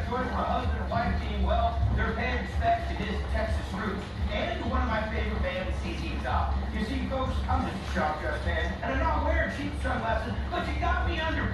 to check for a husband and wife team. Well, they're paying respect to his Texas roots and to one of my favorite bands, ZZ Top. You see, folks, I'm just a shotgun fan, and I'm not wearing cheap sunglasses, but you got me under